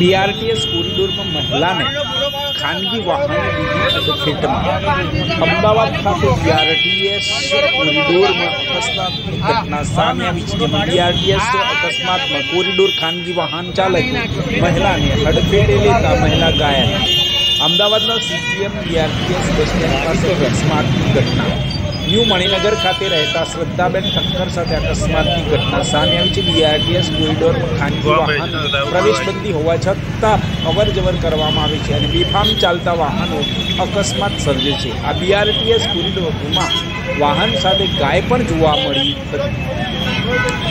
BRTS કોરિડોરમાં મહિલાને ખાનગી વાહન લીધી અડફેટમાં અમદાવાદ ખાતે બીઆરટીએસ કોરિડોરમાં અકસ્માતની ઘટના સામે આવી છે જેમાં બીઆરટીએસ અકસ્માતમાં કોરિડોર ખાનગી વાહન ચાલકે મહિલાને અડફેટે લેતા મહિલા ઘાયલ અમદાવાદના સીપીએમ બીઆરટીએસ બસ સ્ટેન્ડ પાસે અકસ્માતની ઘટના ન્યૂ મણિનગર ખાતે રહેતા શ્રદ્ધાબેન ઠક્કર સાથે અકસ્માતની ઘટના. સામે આવી છે બીઆરટીએસ કોરિડોરમાં ખાનગી વાહન. પ્રવેશબંધી હોવા છતાં અવરજવર કરવામાં આવે છે અને બેફામ ચાલતા વાહનો અકસ્માત સર્જે છે. આ બીઆરટીએસ કોરિડોરમાં વાહન સાથે ગાય પણ જોવા મળી હતી.